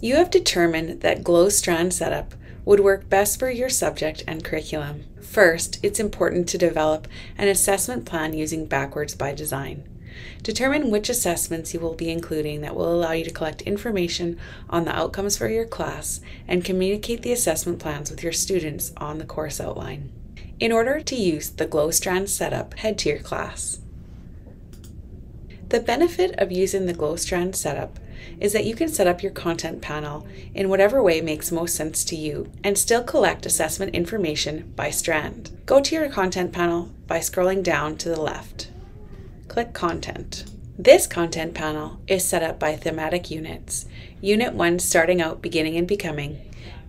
You have determined that GLO Strand setup would work best for your subject and curriculum. First, it's important to develop an assessment plan using Backwards by Design. Determine which assessments you will be including that will allow you to collect information on the outcomes for your class and communicate the assessment plans with your students on the course outline. In order to use the GLO Strand setup, head to your class. The benefit of using the GLO Strand setup is that you can set up your content panel in whatever way makes most sense to you and still collect assessment information by strand. Go to your content panel by scrolling down to the left. Click Content. This content panel is set up by thematic units. Unit 1 starting out beginning and becoming,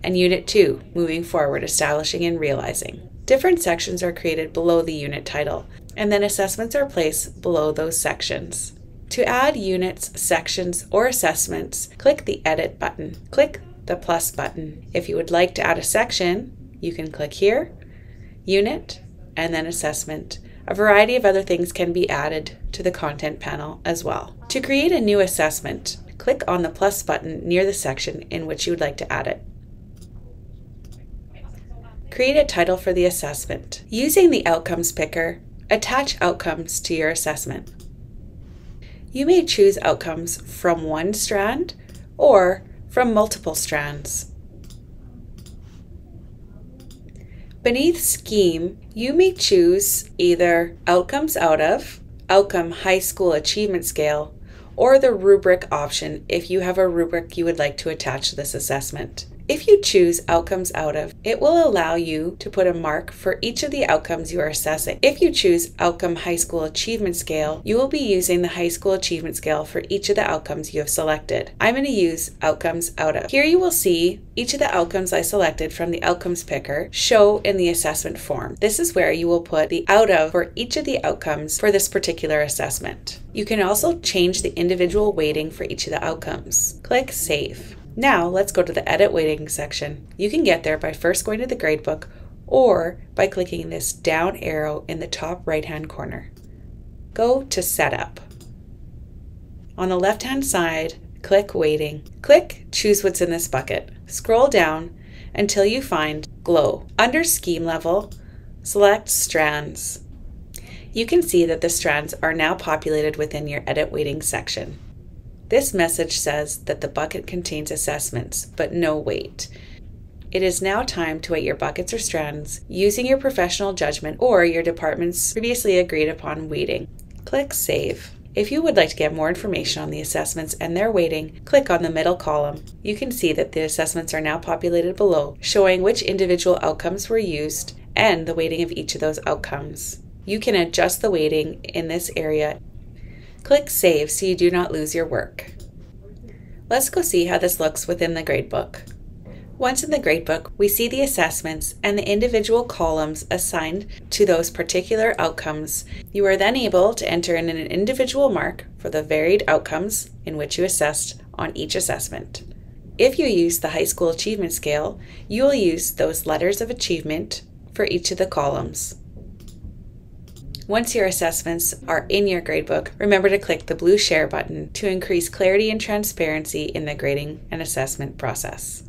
and Unit 2 moving forward establishing and realizing. Different sections are created below the unit title, and then assessments are placed below those sections. To add units, sections, or assessments, click the Edit button. Click the plus button. If you would like to add a section, you can click here, Unit, and then Assessment. A variety of other things can be added to the content panel as well. To create a new assessment, click on the plus button near the section in which you would like to add it. Create a title for the assessment. Using the Outcomes Picker, attach outcomes to your assessment. You may choose outcomes from one strand or from multiple strands. Beneath Scheme, you may choose either Outcomes Out of, Outcome High School Achievement Scale, or the rubric option if you have a rubric you would like to attach to this assessment. If you choose outcomes out of, it will allow you to put a mark for each of the outcomes you are assessing. If you choose outcome high school achievement scale, you will be using the high school achievement scale for each of the outcomes you have selected. I'm going to use outcomes out of. Here you will see each of the outcomes I selected from the outcomes picker show in the assessment form. This is where you will put the out of for each of the outcomes for this particular assessment. You can also change the individual weighting for each of the outcomes. Click Save. Now let's go to the Edit Weighting section. You can get there by first going to the gradebook or by clicking this down arrow in the top right hand corner. Go to Setup. On the left hand side, click Weighting. Click Choose what's in this bucket. Scroll down until you find GLO. Under Scheme Level, select Strands. You can see that the strands are now populated within your Edit Weighting section. This message says that the bucket contains assessments, but no weight. It is now time to weight your buckets or strands using your professional judgment or your department's previously agreed upon weighting. Click Save. If you would like to get more information on the assessments and their weighting, click on the middle column. You can see that the assessments are now populated below, showing which individual outcomes were used and the weighting of each of those outcomes. You can adjust the weighting in this area Click Save so you do not lose your work. Let's go see how this looks within the gradebook. Once in the gradebook, we see the assessments and the individual columns assigned to those particular outcomes. You are then able to enter in an individual mark for the varied outcomes in which you assessed on each assessment. If you use the high school achievement scale, you will use those letters of achievement for each of the columns. Once your assessments are in your gradebook, remember to click the blue Share button to increase clarity and transparency in the grading and assessment process.